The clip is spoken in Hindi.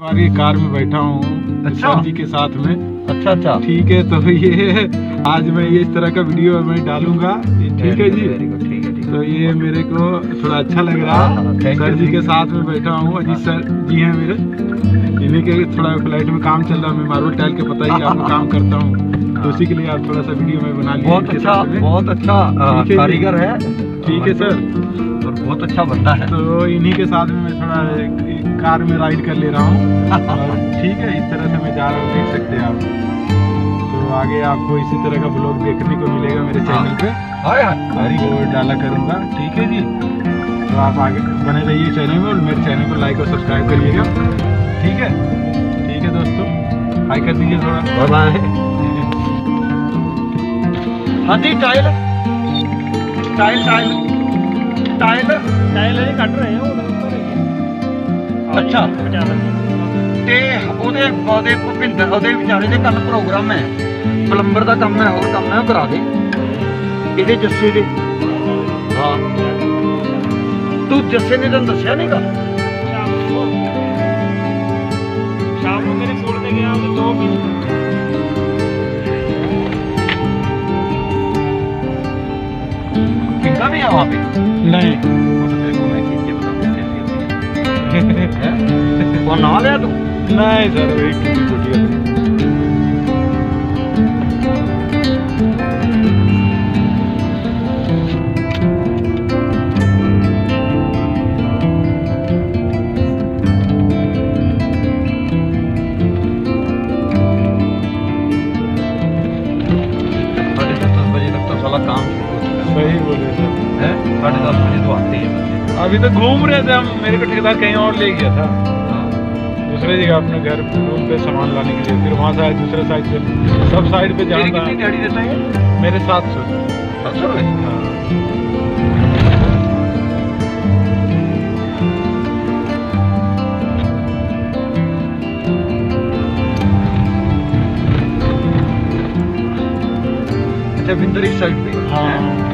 सवारी कार में बैठा हूँ अच्छा। सर जी के साथ में। अच्छा अच्छा। ठीक है तो ये आज मैं ये इस तरह का वीडियो मैं डालूँगा। ठीक है जी? ठीक है तो ये मेरे को थोड़ा अच्छा लग रहा। हाँ, हाँ, है सर जी के साथ में बैठा हूँ। अजीत सर जी हैं मेरे। इन्हीं के थोड़ा फ़्लाइट में काम चल रहा है। मैं मार्बल टाइल के पता ही आपको काम करता हूँ। तो उसी के लिए आप थोड़ा सा वीडियो में बना लिया बहुत अच्छा बहुत अच्छा है। कारीगर है। ठीक है सर। बहुत अच्छा बनता है। तो इन्हीं के साथ में मैं थोड़ा कार में राइड कर ले रहा हूँ। ठीक है इस तरह से मैं जा रहा हूँ देख सकते हैं आप। तो आगे आपको इसी तरह का ब्लॉग देखने को मिलेगा मेरे चैनल पे। हाय हाय डाला करूँगा। ठीक है जी। तो आप आगे बने रहिए चैनल में और मेरे चैनल को लाइक और सब्सक्राइब करिएगा। ठीक है? ठीक है दोस्तों। हाई कर दीजिए थोड़ा। बाय हाँ जी tile tile tile tile tile ਇਹ ਤੇ ਵਿਚਾਰੇ ਦੇ ਕੱਲ ਪ੍ਰੋਗਰਾਮ ਹੈ। ਪਲੰਬਰ ਦਾ ਕੰਮ ਹੈ ਹੋਰ ਕੰਮ ਹੈ ਉਹ ਕਰਾ ਦੇ। ਇਹਦੇ ਜੱਸੇ ਦੇ। ਹਾਂ। ਤੂੰ ਜੱਸੇ ਨੇ ਤੈਨੂੰ ਦੱਸਿਆ ਨਹੀਂਗਾ ਸ਼ਾਮ ਨੂੰ। ਮੇਰੇ ਕੋਲ ਤੇ ਗਿਆ ਉਹ ਦੋ ਮਿੰਟ। किंगा भी है वहाँ पे नहीं वो तो? तेरे को मैं खींच के बताऊँ कैसी होती है वो ना लिया तू नहीं सर है तो साला काम बंदे अभी तो घूम रहे थे हम मेरे को ठेकेदार कहीं और ले गया था। हाँ दूसरे जगह अपने घर रूम पे सामान लाने के लिए फिर वहाँ से आए दूसरे साइड पे। सब साइड पे जाना कितनी था। दिहाड़ी देता है? मेरे सात सौ। सात सौ? अच्छा बिंदर इस साइड पे? हाँ हैं?